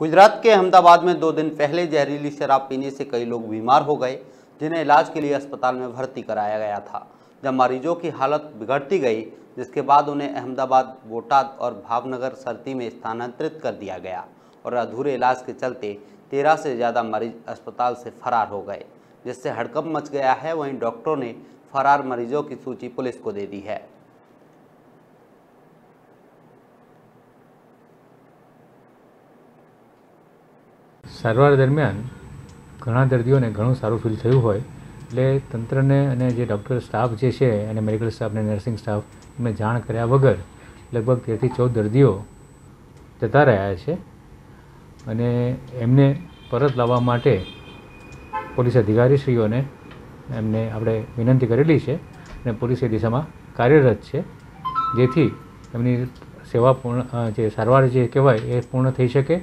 गुजरात के अहमदाबाद में दो दिन पहले जहरीली शराब पीने से कई लोग बीमार हो गए, जिन्हें इलाज के लिए अस्पताल में भर्ती कराया गया था। जब मरीजों की हालत बिगड़ती गई, जिसके बाद उन्हें अहमदाबाद, बोटाद और भावनगर सरती में स्थानांतरित कर दिया गया और अधूरे इलाज के चलते तेरह से ज़्यादा मरीज़ अस्पताल से फरार हो गए, जिससे हड़कंप मच गया है। वहीं डॉक्टरों ने फरार मरीजों की सूची पुलिस को दे दी है। સારવાર દરમિયાન ઘણા દર્દીઓને ઘણું સારું ફીલ થયું હોય. એટલે તંત્રને અને જે ડૉક્ટર સ્ટાફ જે છે અને મેડિકલ સ્ટાફ અને નર્સિંગ સ્ટાફ એમને જાણ કર્યા વગર લગભગ તેરથી ચૌદ દર્દીઓ જતા રહ્યા છે. અને એમને પરત લાવવા માટે પોલીસ અધિકારીશ્રીઓને એમને આપણે વિનંતી કરેલી છે અને પોલીસ એ દિશામાં કાર્યરત છે. જેથી એમની સેવા પૂર્ણ જે સારવાર જે કહેવાય એ પૂર્ણ થઈ શકે.